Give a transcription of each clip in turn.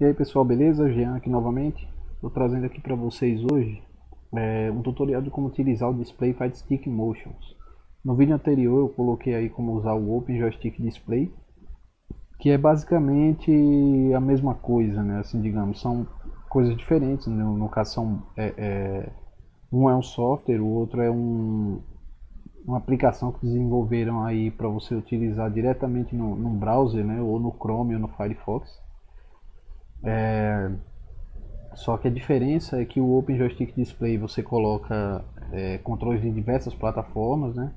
E aí pessoal, beleza? Jean aqui novamente. Estou trazendo aqui para vocês hoje é, um tutorial de como utilizar o Display Fight Stick Motions. No vídeo anterior eu coloquei aí como usar o Open Joystick Display, que é basicamente a mesma coisa, né? Assim, digamos, são coisas diferentes. Né? No caso, são, é, é, um é um software, o outro é um, uma aplicação que desenvolveram aí para você utilizar diretamente no, no browser, né? Ou no Chrome ou no Firefox. É, só que a diferença é que o Open Joystick Display você coloca é, controles de diversas plataformas, né?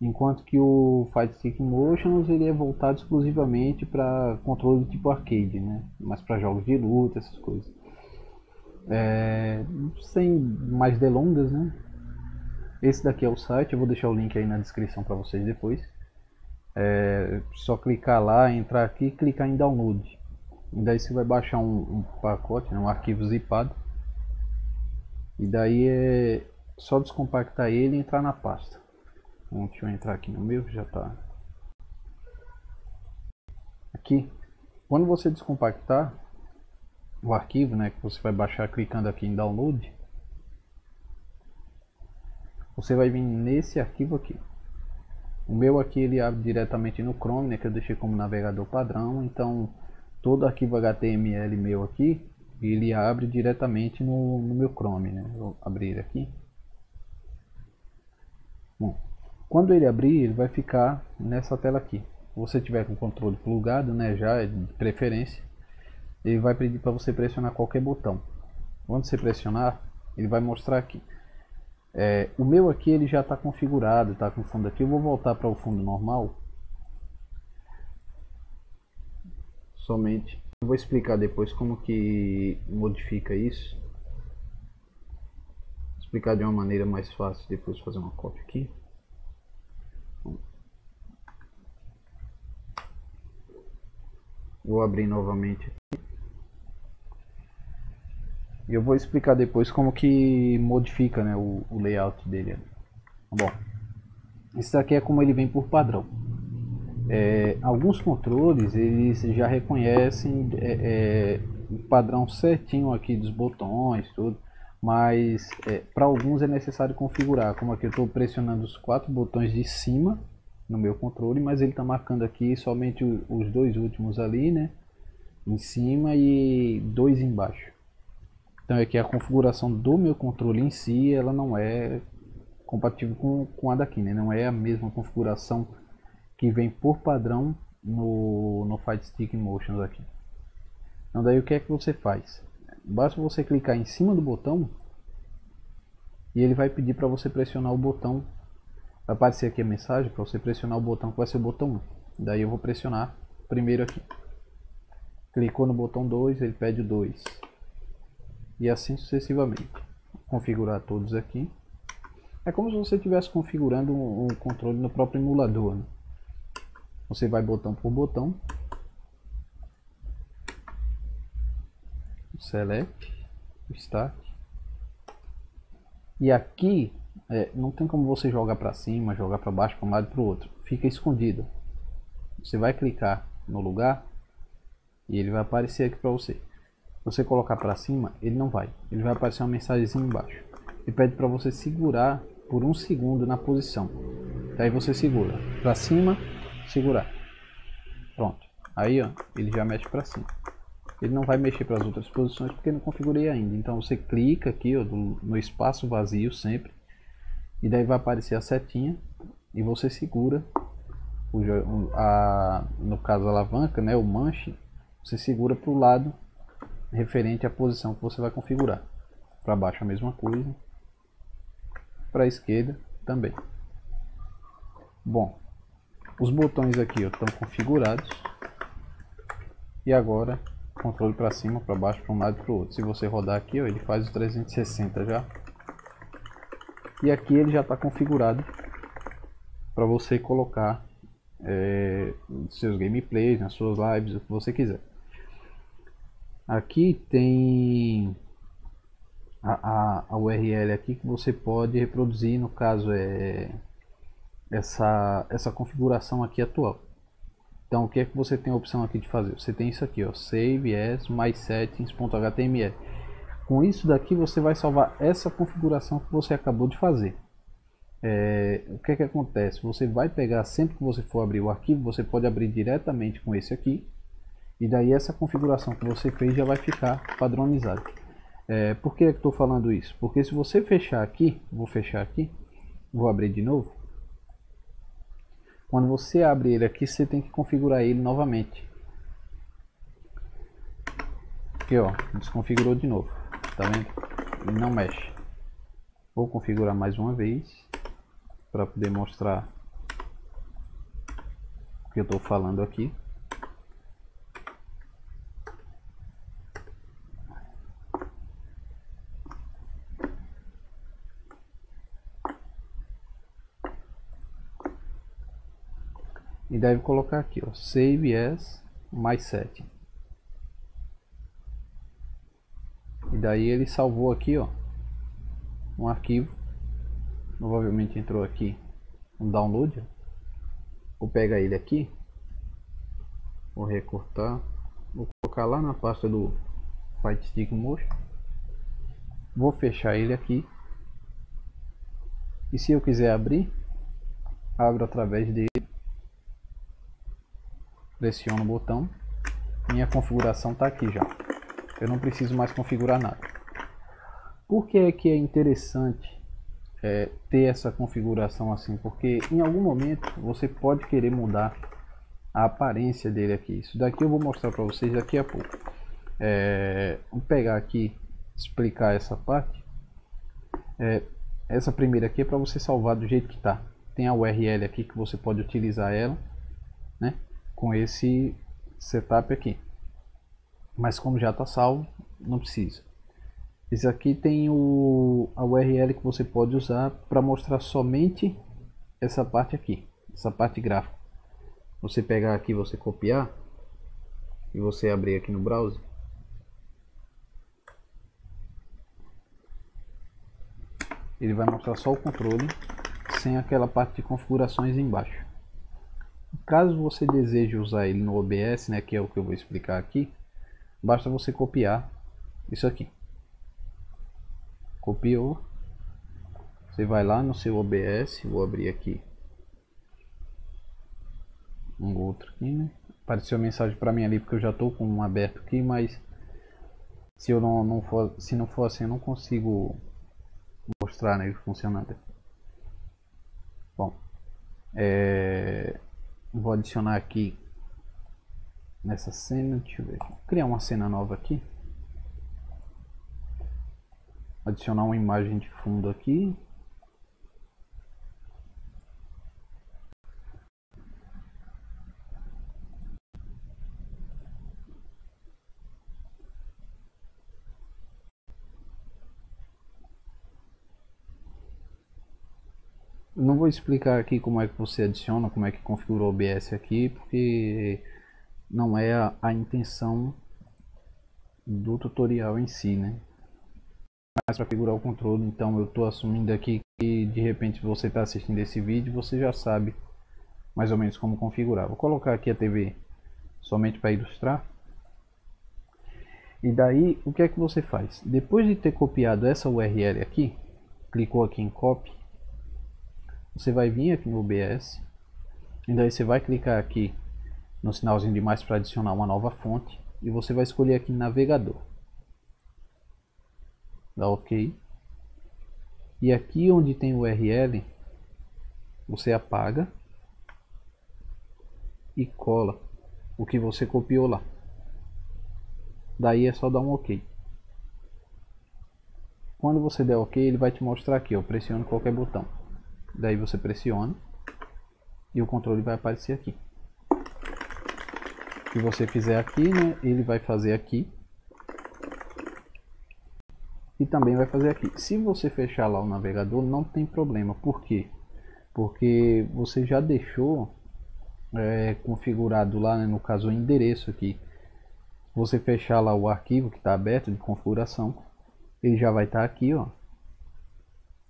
enquanto que o Fight Stick Motions ele é voltado exclusivamente para controle tipo arcade, né? mas para jogos de luta, essas coisas. É, sem mais delongas, né? Esse daqui é o site, eu vou deixar o link aí na descrição para vocês depois. É só clicar lá, entrar aqui clicar em download. E daí você vai baixar um, um pacote, né, um arquivo zipado. E daí é só descompactar ele e entrar na pasta. Bom, deixa eu entrar aqui no meu, já está. Aqui, quando você descompactar o arquivo, né, que você vai baixar clicando aqui em download, você vai vir nesse arquivo aqui. O meu aqui ele abre diretamente no Chrome, né, que eu deixei como navegador padrão, então todo arquivo HTML meu aqui, ele abre diretamente no, no meu Chrome, né? Vou abrir aqui. Bom, quando ele abrir, ele vai ficar nessa tela aqui. Se você tiver com o controle plugado, né, já é de preferência, ele vai pedir para você pressionar qualquer botão. Quando você pressionar, ele vai mostrar aqui. É, o meu aqui ele já está configurado, está com fundo aqui. Eu vou voltar para o fundo normal somente. Eu vou explicar depois como que modifica isso. Vou explicar de uma maneira mais fácil depois fazer uma cópia aqui. Vou abrir novamente e eu vou explicar depois como que modifica né, o, o layout dele. Bom, isso aqui é como ele vem por padrão. É, alguns controles eles já reconhecem é, é, o padrão certinho aqui dos botões, tudo, mas é, para alguns é necessário configurar. Como aqui eu estou pressionando os quatro botões de cima no meu controle, mas ele está marcando aqui somente os dois últimos ali, né, em cima e dois embaixo. Então é que a configuração do meu controle em si ela não é compatível com, com a daqui, né? não é a mesma configuração que vem por padrão no, no Fight Stick Motions aqui. Então daí o que é que você faz? Basta você clicar em cima do botão e ele vai pedir para você pressionar o botão. Vai aparecer aqui a mensagem para você pressionar o botão que vai ser o botão 1. Daí eu vou pressionar primeiro aqui. Clicou no botão 2, ele pede o 2. E assim sucessivamente. Configurar todos aqui. É como se você estivesse configurando um, um controle no próprio emulador. Né? Você vai botão por botão. Select. Start. E aqui é, não tem como você jogar para cima, jogar para baixo, para um lado para o outro. Fica escondido. Você vai clicar no lugar e ele vai aparecer aqui para você. Você colocar para cima, ele não vai. Ele vai aparecer uma mensagem embaixo. E pede para você segurar por um segundo na posição. Aí você segura para cima segurar. Pronto. Aí ó, ele já mexe para cima. Ele não vai mexer para as outras posições porque não configurei ainda. Então você clica aqui ó, no espaço vazio sempre. E daí vai aparecer a setinha. E você segura, o, a, no caso a alavanca, né, o manche. Você segura para o lado referente à posição que você vai configurar. Para baixo a mesma coisa. Para a esquerda também. Bom, os botões aqui estão configurados. E agora, controle para cima, para baixo, para um lado e para o outro. Se você rodar aqui, ó, ele faz o 360 já. E aqui ele já está configurado para você colocar é, seus gameplays, nas suas lives, o que você quiser. Aqui tem a, a, a URL aqui que você pode reproduzir, no caso é essa, essa configuração aqui atual. Então o que é que você tem a opção aqui de fazer? Você tem isso aqui, ó, save as my settings.html. Com isso daqui você vai salvar essa configuração que você acabou de fazer. É, o que é que acontece? Você vai pegar sempre que você for abrir o arquivo, você pode abrir diretamente com esse aqui. E daí essa configuração que você fez já vai ficar padronizada. É, por que estou falando isso? Porque se você fechar aqui, vou fechar aqui, vou abrir de novo. Quando você abre ele aqui, você tem que configurar ele novamente. Aqui ó, desconfigurou de novo, tá vendo? Ele não mexe. Vou configurar mais uma vez para poder mostrar o que eu estou falando aqui. e deve colocar aqui, ó, save as my setting. E daí ele salvou aqui, ó, um arquivo. Provavelmente entrou aqui um download. Vou pegar ele aqui. Vou recortar. Vou colocar lá na pasta do Fight Stick Motion. Vou fechar ele aqui. E se eu quiser abrir, abro através dele pressiono o botão, minha configuração está aqui já. Eu não preciso mais configurar nada. Por que é que é interessante é, ter essa configuração assim? Porque em algum momento você pode querer mudar a aparência dele aqui. Isso daqui eu vou mostrar para vocês daqui a pouco. É, vamos pegar aqui, explicar essa parte. É, essa primeira aqui é para você salvar do jeito que está. Tem a URL aqui que você pode utilizar ela, né? Com esse setup aqui. Mas como já está salvo, não precisa. Esse aqui tem o, a URL que você pode usar para mostrar somente essa parte aqui, essa parte gráfica. Você pegar aqui, você copiar e você abrir aqui no browser. Ele vai mostrar só o controle sem aquela parte de configurações embaixo. Caso você deseje usar ele no OBS, né, que é o que eu vou explicar aqui, basta você copiar isso aqui. Copiou. Você vai lá no seu OBS, vou abrir aqui um outro aqui, né? Apareceu mensagem para mim ali porque eu já estou com um aberto aqui, mas se eu não, não for, se não for assim, eu não consigo mostrar né, funcionando. Bom, é, Vou adicionar aqui nessa cena, deixa eu ver, vou criar uma cena nova aqui. Adicionar uma imagem de fundo aqui. Não vou explicar aqui como é que você adiciona, como é que configura o OBS aqui, porque não é a, a intenção do tutorial em si, né? Mas para configurar o controle, então eu estou assumindo aqui que de repente você está assistindo esse vídeo, você já sabe mais ou menos como configurar. Vou colocar aqui a TV somente para ilustrar. E daí, o que é que você faz? Depois de ter copiado essa URL aqui, clicou aqui em copy, você vai vir aqui no OBS e daí você vai clicar aqui no sinalzinho de mais para adicionar uma nova fonte e você vai escolher aqui navegador. Dá ok. E aqui onde tem o URL você apaga e cola o que você copiou lá. Daí é só dar um ok. Quando você der ok ele vai te mostrar aqui, ó, pressione qualquer botão Daí você pressiona e o controle vai aparecer aqui. Que você fizer aqui, né, ele vai fazer aqui e também vai fazer aqui. Se você fechar lá o navegador, não tem problema. Por quê? Porque você já deixou é, configurado lá, né, no caso o endereço aqui. Você fechar lá o arquivo que está aberto de configuração, ele já vai estar tá aqui, ó.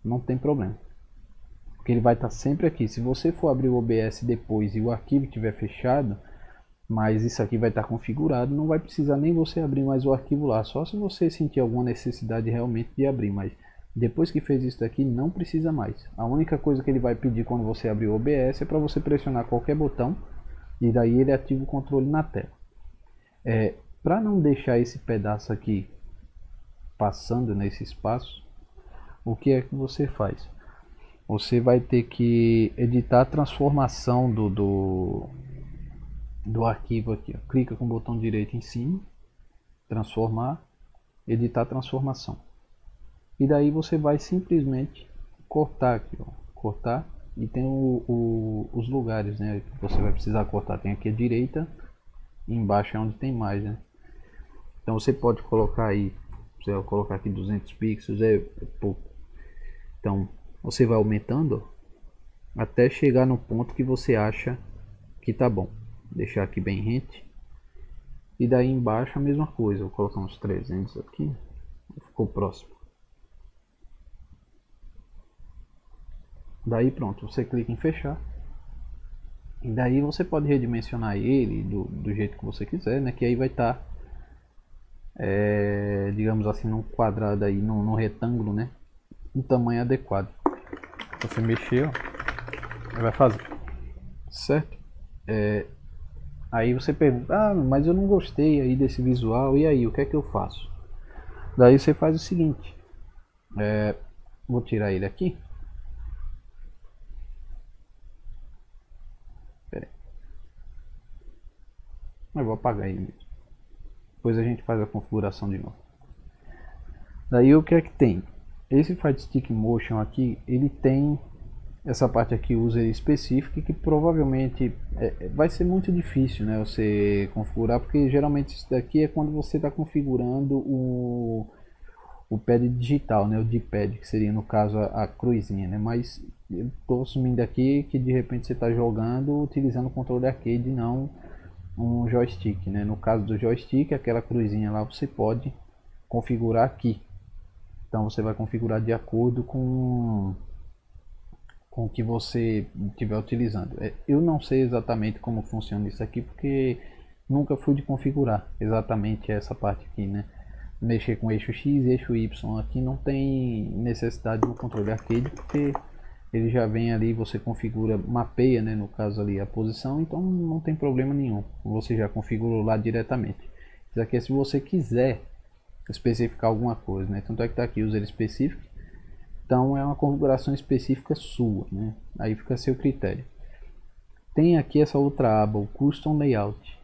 Não tem problema porque ele vai estar sempre aqui. Se você for abrir o OBS depois e o arquivo estiver fechado, mas isso aqui vai estar configurado, não vai precisar nem você abrir mais o arquivo lá, só se você sentir alguma necessidade realmente de abrir, mas depois que fez isso daqui não precisa mais. A única coisa que ele vai pedir quando você abrir o OBS é para você pressionar qualquer botão e daí ele ativa o controle na tela. É, para não deixar esse pedaço aqui passando nesse espaço, o que é que você faz? Você vai ter que editar a transformação do, do, do arquivo aqui. Clica com o botão direito em cima, transformar, editar transformação. E daí você vai simplesmente cortar aqui, ó. cortar e tem o, o, os lugares né, que você vai precisar cortar. Tem aqui a direita embaixo é onde tem mais. Né? Então você pode colocar aí, você vai colocar aqui 200 pixels, é pouco. Então você vai aumentando até chegar no ponto que você acha que tá bom. Deixar aqui bem rente. E daí embaixo a mesma coisa, vou colocar uns 300 aqui. Ficou próximo. Daí pronto, você clica em fechar. E daí você pode redimensionar ele do, do jeito que você quiser, né? Que aí vai estar, tá, é, digamos assim, num quadrado aí, num, num retângulo, né? Um tamanho adequado. Você mexer, ó, vai fazer, certo? É, aí você pergunta, ah, mas eu não gostei aí desse visual, e aí, o que é que eu faço? Daí você faz o seguinte, é, vou tirar ele aqui. Eu vou apagar ele mesmo. Depois a gente faz a configuração de novo. Daí o que é que tem? Esse Fight Stick Motion aqui, ele tem essa parte aqui user específica que provavelmente é, é, vai ser muito difícil né, você configurar porque geralmente isso daqui é quando você está configurando o, o pad digital, né, o D-pad que seria no caso a, a cruzinha, né, mas eu estou assumindo aqui que de repente você está jogando utilizando o controle arcade não um joystick, né? No caso do joystick, aquela cruzinha lá você pode configurar aqui. Então você vai configurar de acordo com com o que você estiver utilizando. É, eu não sei exatamente como funciona isso aqui porque nunca fui de configurar exatamente essa parte aqui, né? Mexer com eixo X, eixo Y aqui não tem necessidade do controle arcade porque ele já vem ali, você configura, mapeia, né, no caso ali a posição, então não tem problema nenhum. Você já configurou lá diretamente. Isso aqui é se você quiser especificar alguma coisa, né? Tanto é que está aqui user específico. Então é uma configuração específica sua, né? Aí fica a seu critério. Tem aqui essa outra aba, o Custom Layout.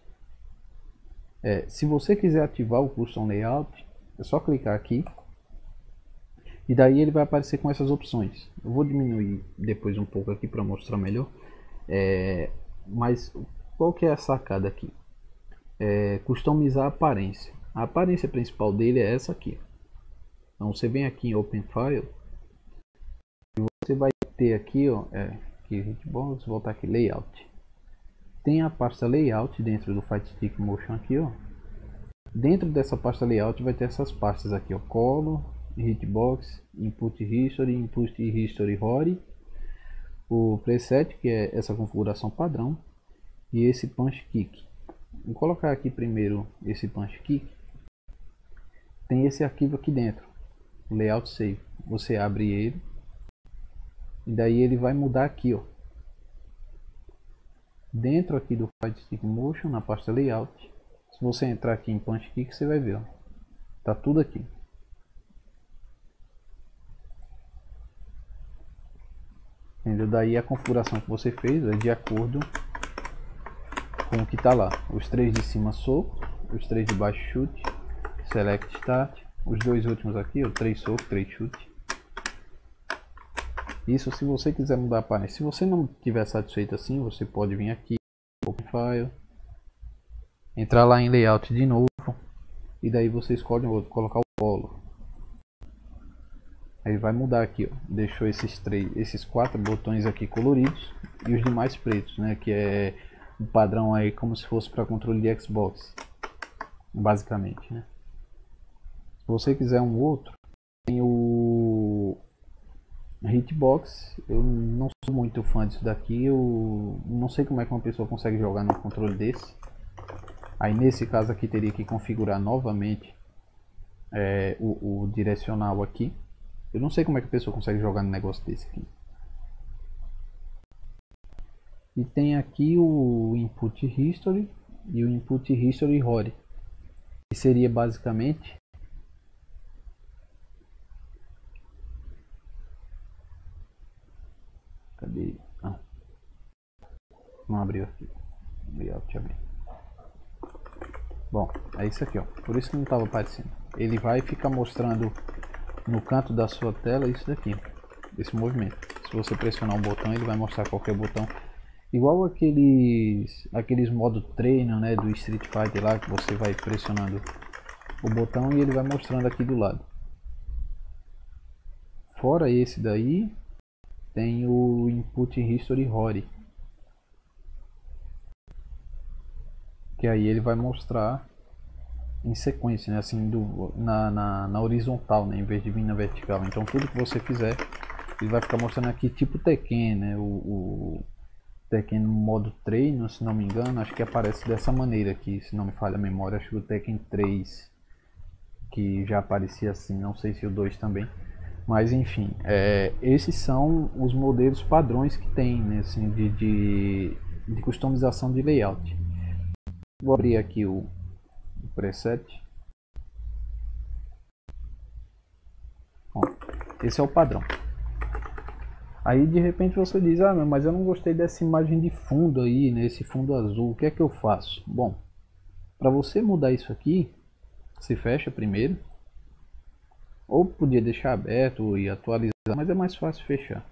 É, se você quiser ativar o Custom Layout, é só clicar aqui e daí ele vai aparecer com essas opções. Eu vou diminuir depois um pouco aqui para mostrar melhor. É, mas qual que é a sacada aqui? É, customizar a aparência. A aparência principal dele é essa aqui. Então você vem aqui em Open File e você vai ter aqui, ó, é, aqui Hitbox, voltar aqui Layout. Tem a pasta Layout dentro do Fight Stick Motion aqui, ó. Dentro dessa pasta Layout vai ter essas pastas aqui, ó, Color, hitbox, input history, input history HORI, o preset, que é essa configuração padrão, e esse punch kick. Vou colocar aqui primeiro esse punch kick. Tem esse arquivo aqui dentro, layout save. Você abre ele e daí ele vai mudar aqui, ó. Dentro aqui do Fight Stick Motion, na pasta layout, se você entrar aqui em punch kick, você vai ver, ó. Tá tudo aqui. Entendeu? Daí a configuração que você fez é de acordo com o que está lá. Os três de cima soco, os três de baixo chute, select start, os dois últimos aqui, o três soco, três chute. Isso se você quiser mudar a aparência. Se você não tiver satisfeito assim, você pode vir aqui, Open File, entrar lá em Layout de novo, e daí você escolhe o outro, colocar o polo. Aí vai mudar aqui, ó. Deixou esses três, esses quatro botões aqui coloridos e os demais pretos, né? Que é o padrão aí como se fosse para controle de Xbox, basicamente, né? Você quiser um outro, tem o Hitbox. Eu não sou muito fã disso daqui. Eu não sei como é que uma pessoa consegue jogar no controle desse. Aí nesse caso aqui teria que configurar novamente é, o, o, direcional aqui. Eu não sei como é que a pessoa consegue jogar no negócio desse aqui. E tem aqui o input history e o input history RORI. Que seria basicamente Cadê? Ah. Não abriu aqui. Abrir. Bom, é isso aqui, ó. Por isso que não estava aparecendo. Ele vai ficar mostrando no canto da sua tela isso daqui, esse movimento. Se você pressionar um botão, ele vai mostrar qualquer botão. Igual aqueles aqueles modo treino, né, do Street Fighter lá que você vai pressionando o botão e ele vai mostrando aqui do lado. Fora esse daí, tem o Input History Rory. Que aí ele vai mostrar em sequência, né? assim, do, na, na, na, horizontal, né? em vez de vir na vertical. Então tudo que você fizer, ele vai ficar mostrando aqui tipo Tekken, né? o, o Tekken modo treino, se não me engano, acho que aparece dessa maneira aqui, se não me falha a memória, acho que o Tekken 3 que já aparecia assim, não sei se o 2 também. Mas enfim, é, esses são os modelos padrões que tem né, assim, de, de, de customização de layout. Vou abrir aqui o, o preset. Bom, esse é o padrão. Aí de repente você diz, ah, mas eu não gostei dessa imagem de fundo aí, nesse né, fundo azul, o que é que eu faço? Bom, para você mudar isso aqui, você fecha primeiro, ou podia deixar aberto e atualizar, mas é mais fácil fechar.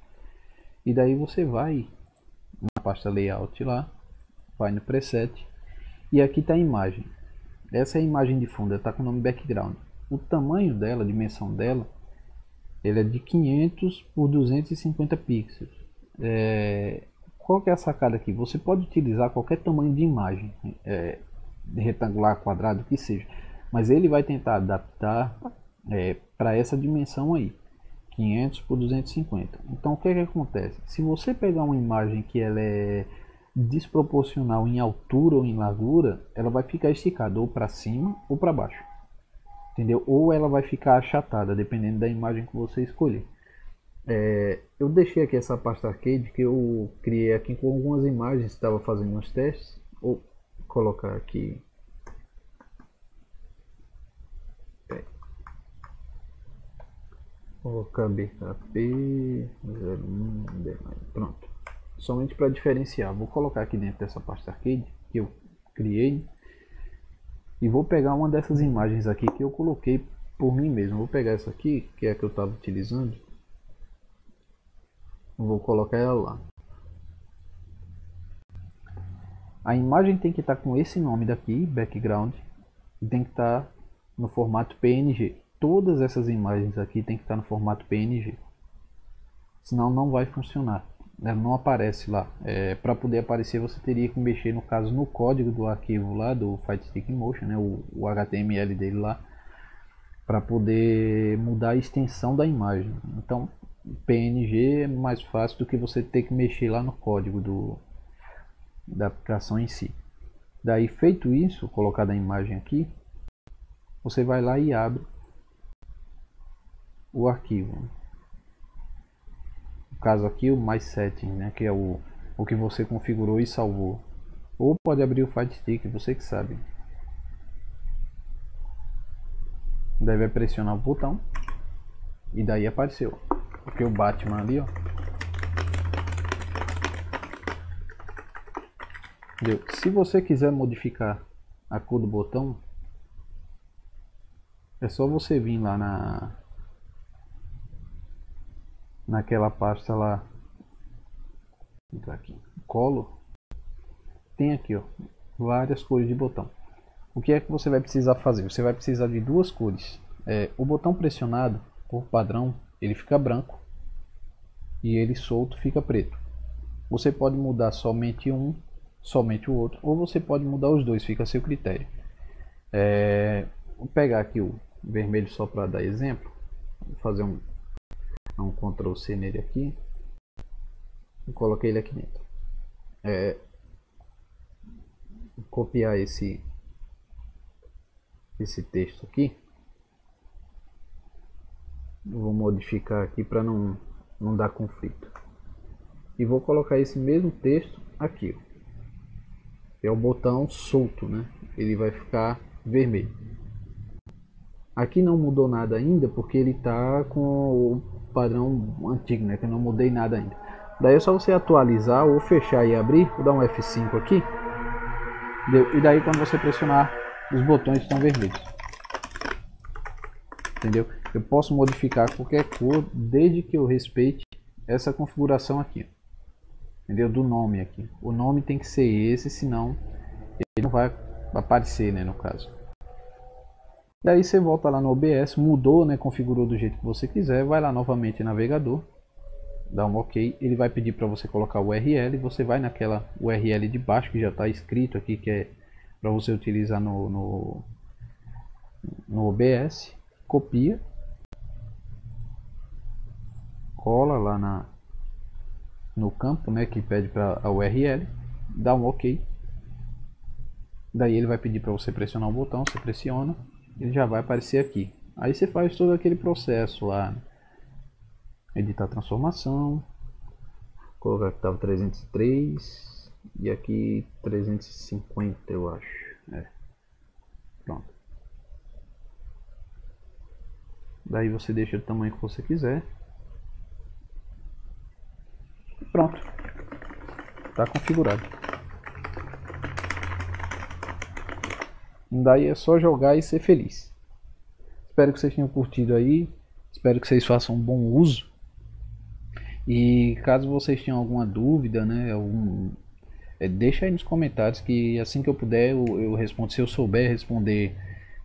E daí você vai na pasta layout lá, vai no preset e aqui está a imagem. Essa é a imagem de fundo, está com o nome background. O tamanho dela, a dimensão dela, ele é de 500 por 250 pixels. É, qual que é a sacada aqui? Você pode utilizar qualquer tamanho de imagem, é, retangular, quadrado, que seja, mas ele vai tentar adaptar é, para essa dimensão aí 500 por 250 então o que, é que acontece? Se você pegar uma imagem que ela é desproporcional em altura ou em largura ela vai ficar esticada ou para cima ou para baixo. Entendeu? Ou ela vai ficar achatada dependendo da imagem que você escolher. É, eu deixei aqui essa pasta arcade que eu criei aqui com algumas imagens estava fazendo uns testes. Ou colocar aqui colocar BKP 01 pronto. Somente para diferenciar vou colocar aqui dentro dessa pasta arcade que eu criei e vou pegar uma dessas imagens aqui que eu coloquei por mim mesmo. Vou pegar essa aqui que é a que eu estava utilizando vou colocar ela lá. A imagem tem que estar tá com esse nome daqui background e tem que estar tá no formato PNG todas essas imagens aqui tem que estar no formato PNG. Senão não vai funcionar. Ela não aparece lá. É, Para poder aparecer você teria que mexer no caso no código do arquivo lá do Fight Stick Motion, né, o, o HTML dele lá, para poder mudar a extensão da imagem. Então PNG é mais fácil do que você ter que mexer lá no código do, da aplicação em si. Daí feito isso, colocada a imagem aqui, você vai lá e abre o arquivo. No caso aqui o mais setting, né, que é o, o que você configurou e salvou. Ou pode abrir o Fight Stick, você que sabe. Deve pressionar o botão e daí apareceu. Porque o Batman ali, ó. Deu. Se você quiser modificar a cor do botão, é só você vir lá na naquela pasta lá. Aqui. Colo. Tem aqui ó. Várias cores de botão. O que é que você vai precisar fazer? Você vai precisar de duas cores. É, o botão pressionado por padrão ele fica branco e ele solto fica preto. Você pode mudar somente um somente o outro ou você pode mudar os dois fica a seu critério. É, vou pegar aqui o vermelho só para dar exemplo. Vou fazer um Dá um Ctrl C nele aqui. E coloquei ele aqui dentro. É, copiar esse esse texto aqui. Eu vou modificar aqui para não, não dar conflito. E vou colocar esse mesmo texto aqui. É o botão solto, né? Ele vai ficar vermelho. Aqui não mudou nada ainda porque ele está com padrão antigo, né? Que eu não mudei nada ainda. Daí é só você atualizar ou fechar e abrir. Vou dar um F5 aqui. E daí quando você pressionar, os botões estão vermelhos. Entendeu? Eu posso modificar qualquer cor desde que eu respeite essa configuração aqui. Entendeu? Do nome aqui. O nome tem que ser esse, senão ele não vai aparecer, né, no caso. Daí você volta lá no OBS, mudou, né, configurou do jeito que você quiser, vai lá novamente em navegador, dá um OK, ele vai pedir para você colocar o URL, você vai naquela URL de baixo que já está escrito aqui, que é para você utilizar no, no, no OBS, copia, cola lá na, no campo né, que pede para a URL, dá um OK, daí ele vai pedir para você pressionar o botão, você pressiona, ele já vai aparecer aqui. Aí você faz todo aquele processo lá, editar transformação, colocar que estava 303 e aqui 350 eu acho. É. Pronto. Daí você deixa o tamanho que você quiser. Pronto. Está configurado. Daí é só jogar e ser feliz. Espero que vocês tenham curtido aí. Espero que vocês façam um bom uso. E caso vocês tenham alguma dúvida, né, algum, é, deixa aí nos comentários que assim que eu puder eu, eu, respondo. Se eu souber responder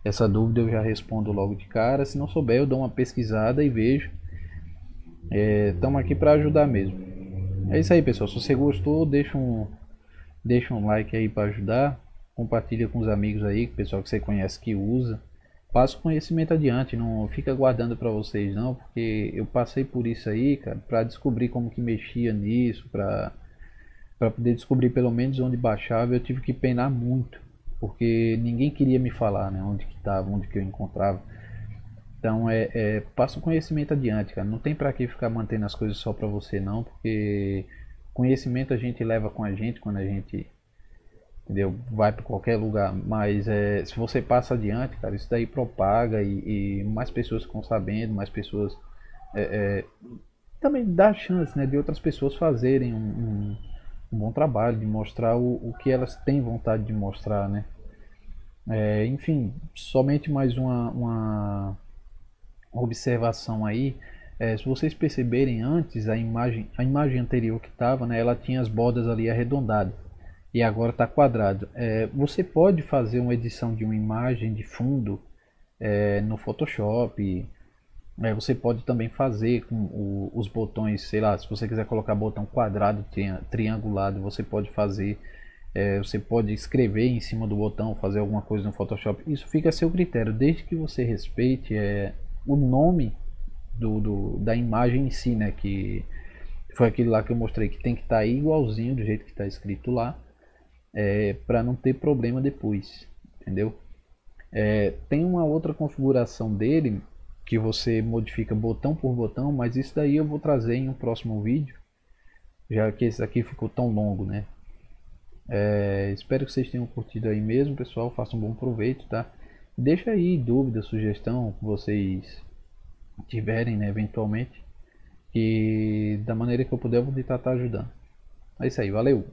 essa dúvida, eu já respondo logo de cara. Se não souber, eu dou uma pesquisada e vejo. Estamos é, aqui para ajudar mesmo. É isso aí, pessoal. Se você gostou, deixa um, deixa um like aí para ajudar compartilha com os amigos aí, pessoal que você conhece que usa. Passa o conhecimento adiante, não fica guardando para vocês não, porque eu passei por isso aí, cara, para descobrir como que mexia nisso, para para poder descobrir pelo menos onde baixava, eu tive que penar muito, porque ninguém queria me falar, né, onde que estava, onde que eu encontrava. Então é, é passa o conhecimento adiante, cara. Não tem para que ficar mantendo as coisas só para você não, porque conhecimento a gente leva com a gente quando a gente entendeu? Vai para qualquer lugar, mas é, se você passa adiante, cara, isso daí propaga e, e mais pessoas ficam sabendo, mais pessoas é, é, também dá chance, né, de outras pessoas fazerem um, um, um bom trabalho, de mostrar o, o, que elas têm vontade de mostrar, né? É, enfim, somente mais uma, uma observação aí. É, se vocês perceberem antes a imagem, a imagem anterior que estava, né, ela tinha as bordas ali arredondadas e agora está quadrado. É, você pode fazer uma edição de uma imagem de fundo é, no Photoshop. É, você pode também fazer com o, os botões, sei lá, se você quiser colocar botão quadrado, triangulado, você pode fazer. É, você pode escrever em cima do botão, fazer alguma coisa no Photoshop. Isso fica a seu critério, desde que você respeite é, o nome do, do, da imagem em si, né? Que foi aquele lá que eu mostrei que tem que estar tá igualzinho do jeito que está escrito lá é, para não ter problema depois, entendeu? É, tem uma outra configuração dele que você modifica botão por botão, mas isso daí eu vou trazer em um próximo vídeo, já que esse aqui ficou tão longo, né? É, espero que vocês tenham curtido aí mesmo, pessoal. Façam um bom proveito, tá? Deixa aí dúvida, sugestão que vocês tiverem, né, eventualmente. E da maneira que eu puder, eu vou tentar estar ajudando. É isso aí, valeu!